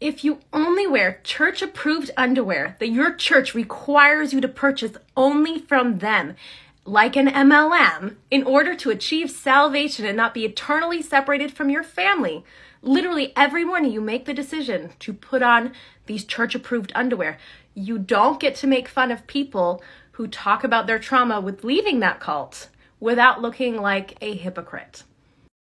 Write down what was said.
If you only wear church approved underwear that your church requires you to purchase only from them, like an MLM, in order to achieve salvation and not be eternally separated from your family, literally every morning you make the decision to put on these church approved underwear. You don't get to make fun of people who talk about their trauma with leaving that cult without looking like a hypocrite.